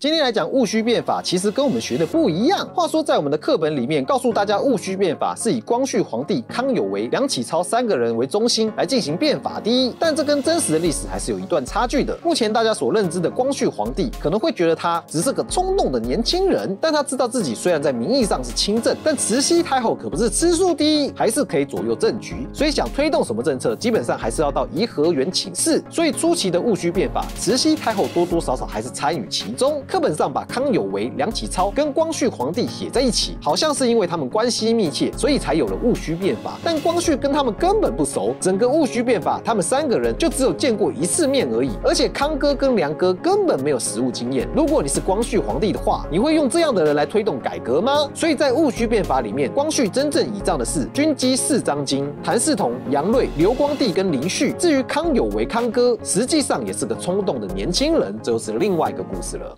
今天来讲戊戌变法，其实跟我们学的不一样。话说在我们的课本里面告诉大家，戊戌变法是以光绪皇帝、康有为、梁启超三个人为中心来进行变法的，但这跟真实的历史还是有一段差距的。目前大家所认知的光绪皇帝，可能会觉得他只是个冲动的年轻人，但他知道自己虽然在名义上是亲政，但慈禧太后可不是吃素的，还是可以左右政局。所以想推动什么政策，基本上还是要到颐和园请示。所以初期的戊戌变法，慈禧太后多多少少还是参与其中。课本上把康有为、梁启超跟光绪皇帝写在一起，好像是因为他们关系密切，所以才有了戊戌变法。但光绪跟他们根本不熟，整个戊戌变法，他们三个人就只有见过一次面而已。而且康哥跟梁哥根本没有实务经验。如果你是光绪皇帝的话，你会用这样的人来推动改革吗？所以在戊戌变法里面，光绪真正倚仗的是军机四章经、谭嗣同、杨锐、刘光第跟林旭。至于康有为康哥，实际上也是个冲动的年轻人，这就是另外一个故事了。